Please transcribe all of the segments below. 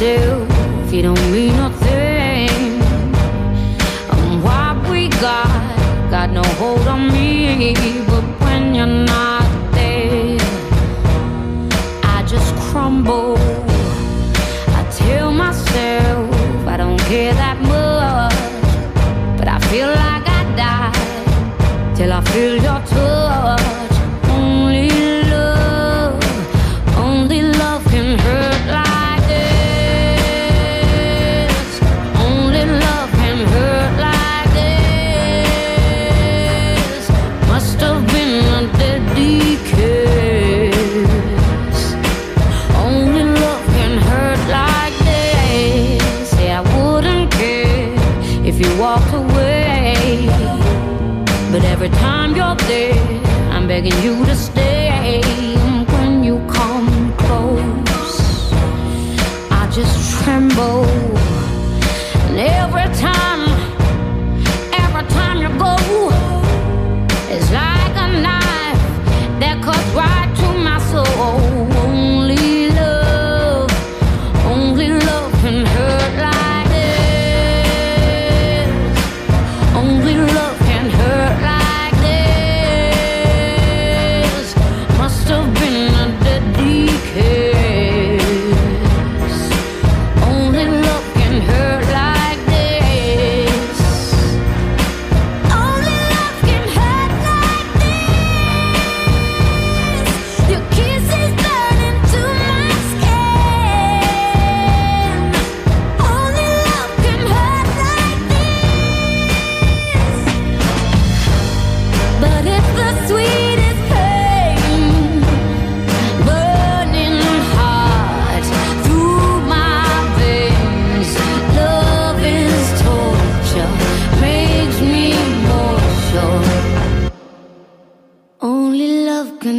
yourself you don't mean nothing. And what we got got no hold on me, but when you're not there, I just crumble. I tell myself I don't care that much, but I feel like I die till I feel your touch. if you walk away. But every time you're there, I'm begging you to stay. When you come close, I just tremble. And every time, every time you go.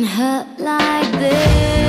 hurt like this.